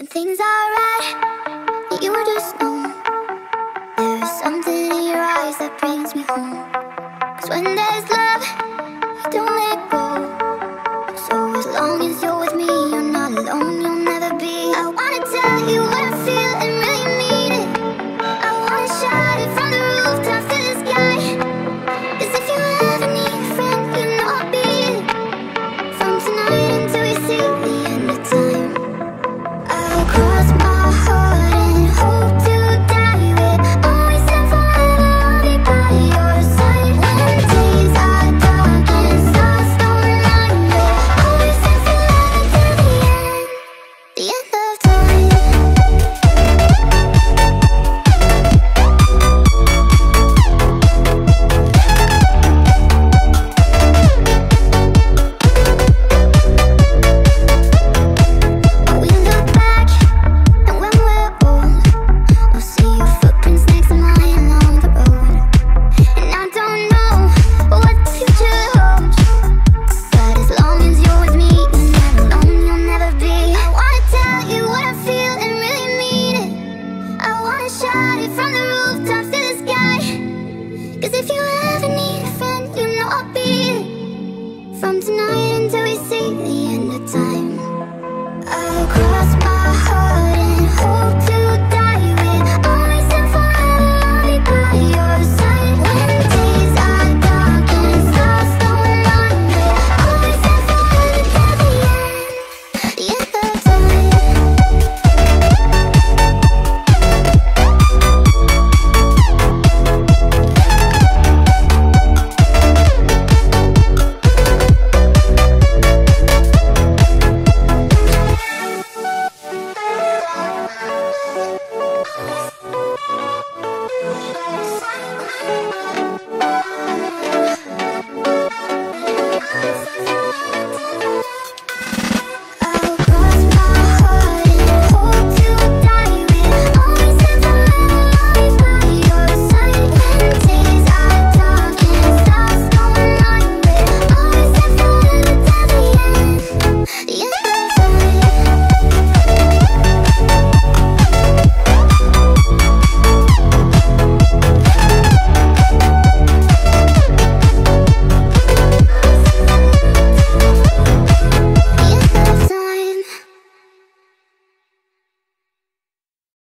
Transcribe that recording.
When things are right, that you just know There's something in your eyes that brings me home. Cause when from the rooftops to the sky. Cause if you ever need a friend, you know I'll be. From tonight until we see